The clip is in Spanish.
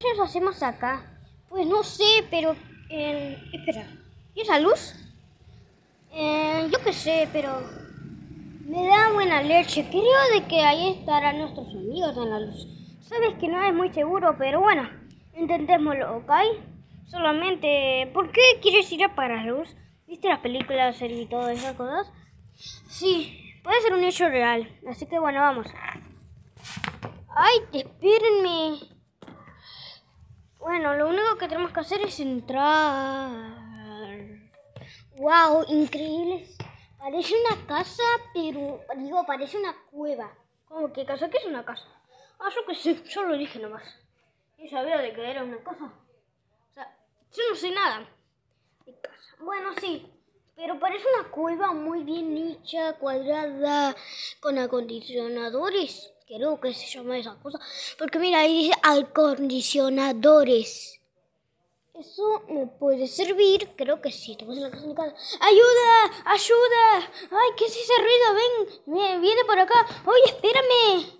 ¿Qué hacemos acá? Pues no sé, pero... Eh, espera, ¿y esa luz? Eh, yo qué sé, pero... Me da buena leche. Creo de que ahí estarán nuestros amigos en la luz. Sabes que no es muy seguro, pero bueno, intentémoslo, ¿ok? Solamente, ¿por qué quieres ir a para la luz? ¿Viste las películas y todas esas cosas? Sí, puede ser un hecho real. Así que bueno, vamos. ¡Ay, espérenme! Lo único que tenemos que hacer es entrar. ¡Wow! Increíble. Parece una casa, pero. Digo, parece una cueva. ¿Cómo que casa? ¿Qué es una casa? Ah, yo que sé, yo lo dije nomás. Yo sabía de que era una casa. O sea, yo no sé nada de casa. Bueno, sí. Pero parece una cueva muy bien hecha, cuadrada, con acondicionadores. Creo que se llama esa cosa. Porque mira, ahí dice acondicionadores. Eso me puede servir. Creo que sí. Estamos en la casa de mi casa. ¡Ayuda! ¡Ayuda! ¡Ay, qué es ese ruido! Ven, viene por acá. ¡Oye, espérame!